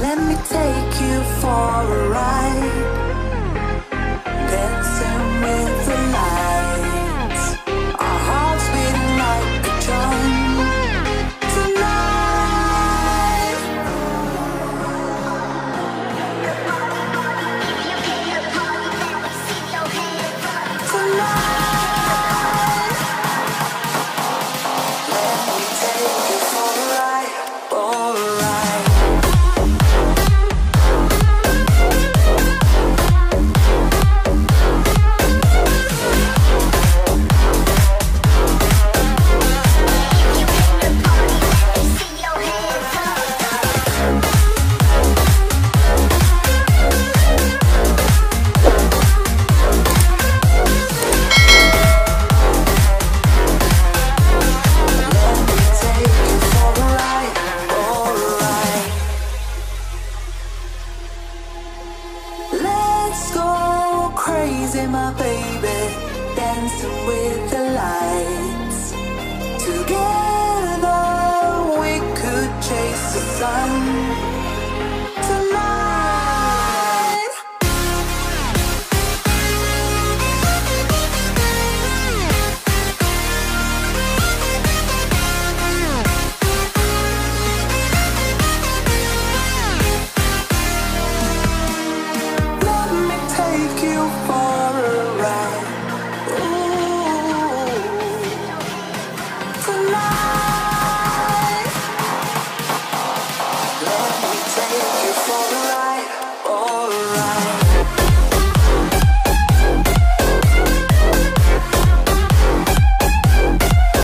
Let me take you for a ride. crazy, my baby, dancing with the lights. Together we could chase the sun. you thank you for a